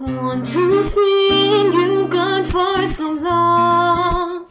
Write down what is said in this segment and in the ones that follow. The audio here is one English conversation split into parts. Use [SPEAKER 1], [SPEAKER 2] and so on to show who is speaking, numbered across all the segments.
[SPEAKER 1] Want to feel you gone for so long.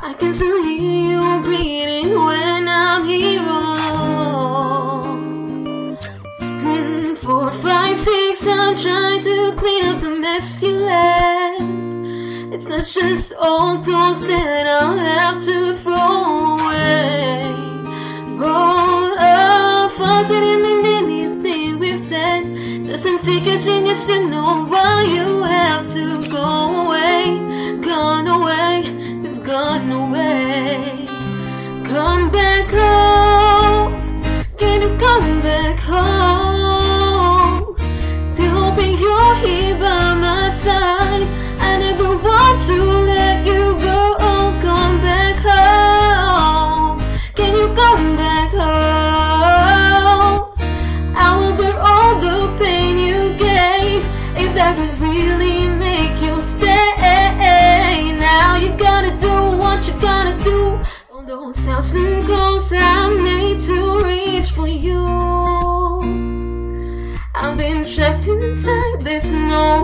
[SPEAKER 1] I can still hear you breathing when I'm here alone. Four, five, six, I'm trying to clean up the mess you left. It's not just old problems that I'll have to. Fica de início, não vai.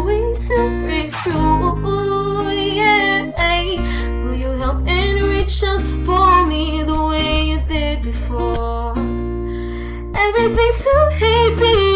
[SPEAKER 1] Way to break through. Yeah. Will you help and reach out for me the way you did before? Everything's so hazy.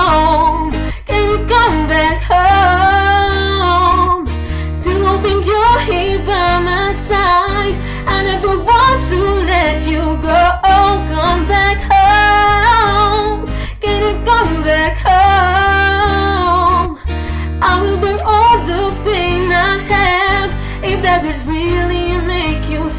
[SPEAKER 1] Does it really make you